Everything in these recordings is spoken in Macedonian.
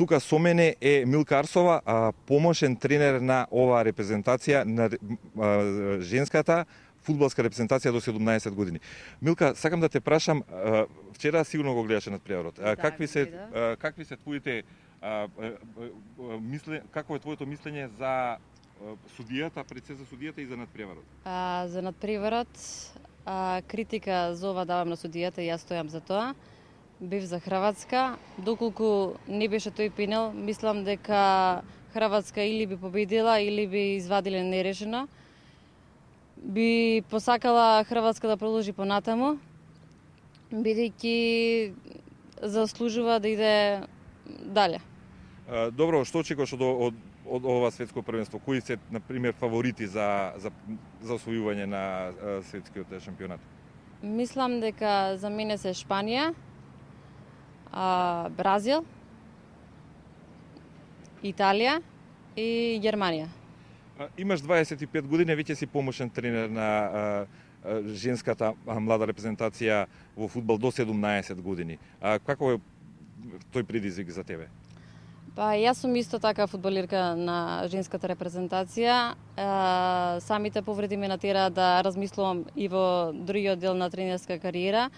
тука со мене е Милка Арсова, а, помошен тренер на оваа репрезентација на а, женската фудбалска репрезентација до 17 години. Милка, сакам да те прашам, а, вчера сигурно го гледаше над преварот. Да, какви се гледав. а, какви се твоите а, а, а, мисле, какво е твоето мислење за судијата, пред се за судијата и за надпреварот? А, за надпреварот, а, критика за ова давам на судијата и јас стојам за тоа. Бив за Хрватска, доколку не беше тој пенал, мислам дека Хрватска или би победила или би извадиле нерешено. Би посакала Хрватска да продолжи понатаму, бидејќи заслужува да иде дале. Добро, што очекуваш од, од, од ова светско првенство? Кои се, на пример, фаворити за, за, за освојување на светскиот шампионат? Мислам дека за мене се Шпанија, а, Бразил, Италија и Германија. А, Имаш 25 години, веќе си помошен тренер на а, женската млада репрезентација во фудбал до 17 години. А, како е тој предизвик за тебе? Па јас сум исто така фудбалирка на женската репрезентација. Е, самите повреди ме натера да размислувам и во другиот дел на тренерска кариера.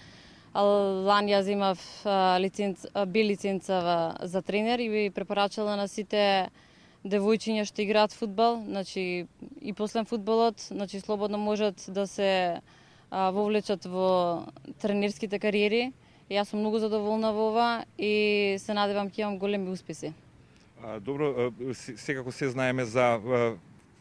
А, Лани јас имав лиценц, би лиценца за тренер и би препорачала на сите девојчиња што играат фудбал, значи и после фудбалот, значи слободно можат да се вовлечат во тренерските кариери. Јас сум многу задоволна во ова и се надевам ќе имам големи успеси. Добро, се- секако се знаеме за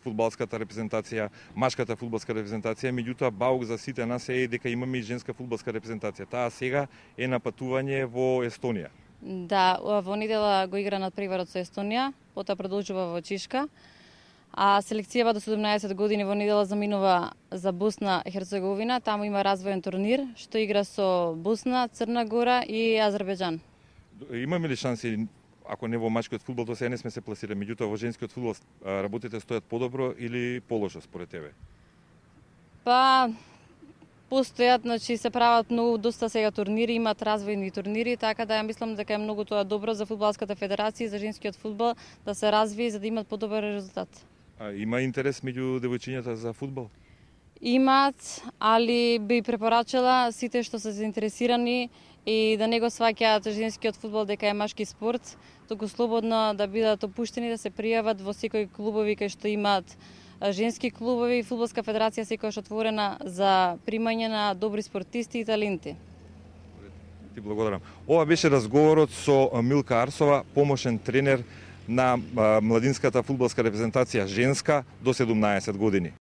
фудбалската репрезентација, машката фудбалска репрезентација, меѓутоа баук за сите нас е дека имаме и женска фудбалска репрезентација. Таа сега е на патување во Естонија. Да, во недела го игра над преварот со Естонија, потоа продолжува во Чишка. А селекцијава до 17 години во недела заминува за Босна и Херцеговина. Таму има развоен турнир што игра со Босна, Црна Гора и Азербеџан. Имаме ли шанси ако не во машкиот фудбал, до сега не сме се пласирали, меѓутоа во женскиот фудбал работите стојат подобро или полошо според тебе? Па постојат, значи се прават многу доста сега турнири, имат развојни турнири, така да ја мислам дека е многу тоа добро за фудбалската федерација и за женскиот фудбал да се развие за да имат подобар резултат. А, има интерес меѓу девојчињата за фудбал? Имаат, али би препорачала сите што се заинтересирани и да не го сваќаат женскиот фудбал дека е машки спорт, туку слободно да бидат опуштени да се пријават во секој клубови кај што имаат женски клубови и фудбалска федерација секогаш отворена за примање на добри спортисти и таленти. Ти благодарам. Ова беше разговорот со Милка Арсова, помошен тренер на младинската фудбалска репрезентација женска до 17 години.